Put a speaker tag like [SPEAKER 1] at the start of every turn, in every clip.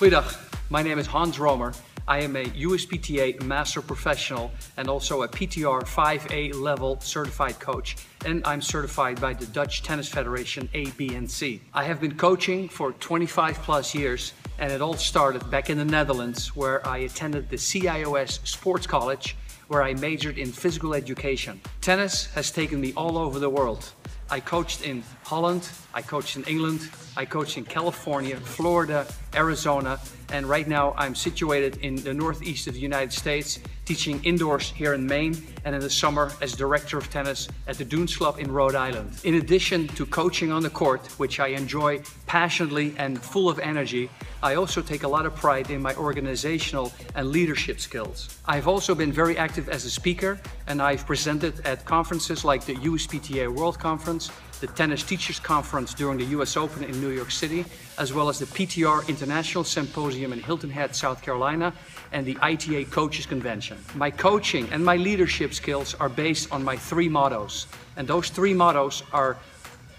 [SPEAKER 1] Goeiedag, my name is Hans Römer. I am a USPTA Master Professional and also a PTR 5A level certified coach. And I'm certified by the Dutch Tennis Federation A, B, and C. I have been coaching for 25 plus years and it all started back in the Netherlands where I attended the CIOS Sports College where I majored in physical education. Tennis has taken me all over the world. I coached in Holland, I coached in England, I coached in California, Florida, Arizona, and right now I'm situated in the northeast of the United States, teaching indoors here in Maine, and in the summer as director of tennis at the Dunes Club in Rhode Island. In addition to coaching on the court, which I enjoy passionately and full of energy, I also take a lot of pride in my organizational and leadership skills. I've also been very active as a speaker, and I've presented at conferences like the USPTA World Conference, the Tennis Teachers Conference during the US Open in New York City, as well as the PTR International Symposium in Hilton Head, South Carolina, and the ITA Coaches Convention. My coaching and my leadership skills are based on my three mottos, and those three mottos are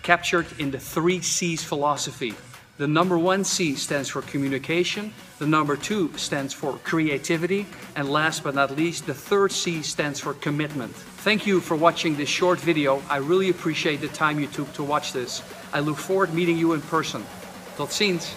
[SPEAKER 1] captured in the three C's philosophy. The number one C stands for communication, the number two stands for creativity, and last but not least, the third C stands for commitment. Thank you for watching this short video. I really appreciate the time you took to watch this. I look forward to meeting you in person. Tot ziens!